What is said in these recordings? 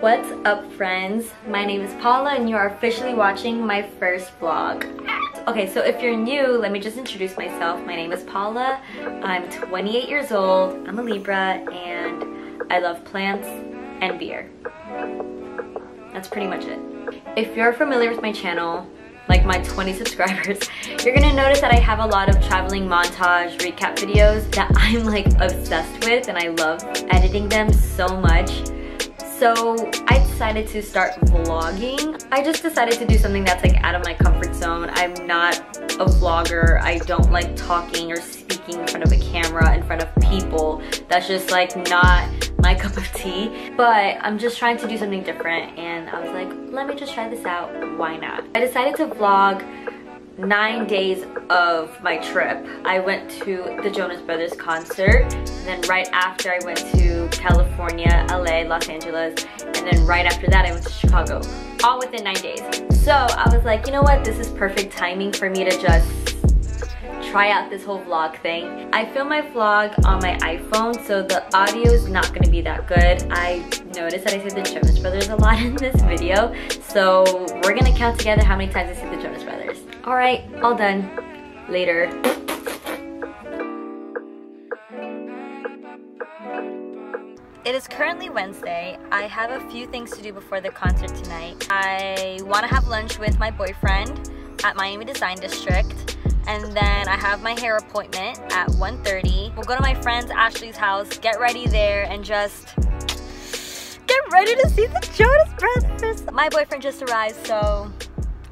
What's up friends? My name is Paula and you are officially watching my first vlog. Okay, so if you're new, let me just introduce myself. My name is Paula. I'm 28 years old. I'm a Libra and I love plants and beer. That's pretty much it. If you're familiar with my channel, like my 20 subscribers, you're gonna notice that I have a lot of traveling montage recap videos that I'm like obsessed with and I love editing them so much. So I decided to start vlogging. I just decided to do something that's like out of my comfort zone. I'm not a vlogger. I don't like talking or speaking in front of a camera, in front of people. That's just like not my cup of tea. But I'm just trying to do something different and I was like, let me just try this out. Why not? I decided to vlog nine days of my trip. I went to the Jonas Brothers concert, and then right after I went to California, LA, Los Angeles, and then right after that I went to Chicago, all within nine days. So I was like, you know what, this is perfect timing for me to just try out this whole vlog thing. I film my vlog on my iPhone, so the audio is not gonna be that good. I noticed that I said the Jonas Brothers a lot in this video, so we're gonna count together how many times I said the. All right, all done. Later. It is currently Wednesday. I have a few things to do before the concert tonight. I want to have lunch with my boyfriend at Miami Design District. And then I have my hair appointment at 1.30. We'll go to my friend's Ashley's house, get ready there, and just get ready to see the Jonas Brothers. My boyfriend just arrived, so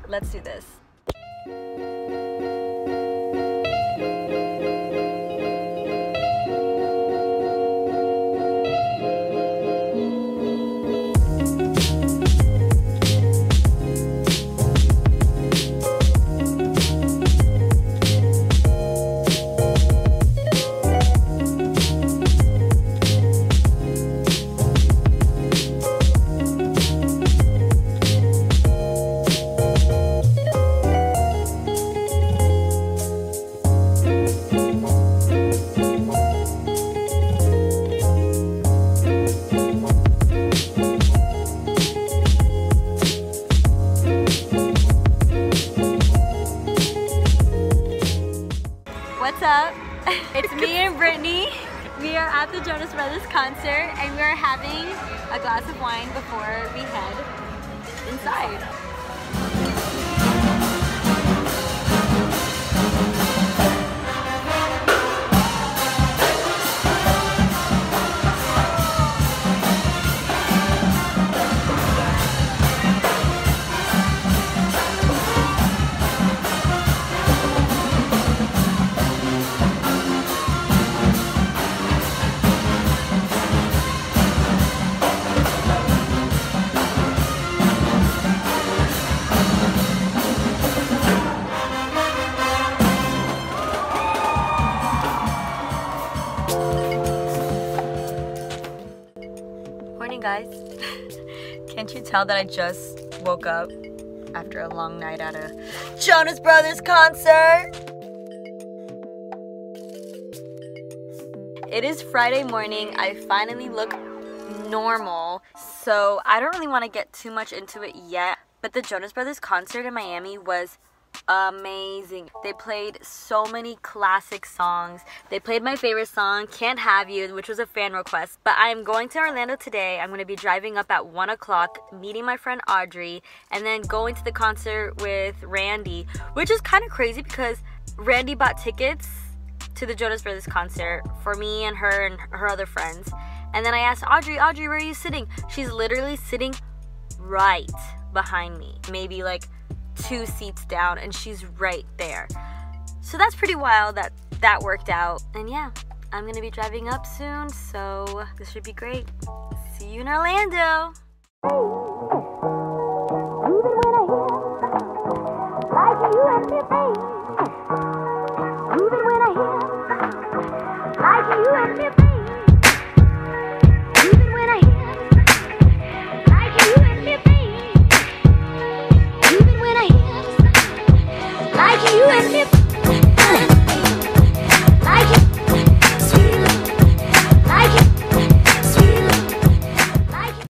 let's do this. Música What's up? It's me and Brittany. We are at the Jonas Brothers concert and we are having a glass of wine before we head inside. Morning, guys. Can't you tell that I just woke up after a long night at a Jonas Brothers concert? It is Friday morning. I finally look normal, so I don't really want to get too much into it yet. But the Jonas Brothers concert in Miami was amazing. They played so many classic songs. They played my favorite song, Can't Have You, which was a fan request. But I am going to Orlando today. I'm going to be driving up at 1 o'clock, meeting my friend Audrey, and then going to the concert with Randy, which is kind of crazy because Randy bought tickets to the Jonas Brothers concert for me and her and her other friends. And then I asked Audrey, Audrey, where are you sitting? She's literally sitting right behind me. Maybe like two seats down and she's right there. So that's pretty wild that that worked out. And yeah, I'm gonna be driving up soon, so this should be great. See you in Orlando. Like you and me,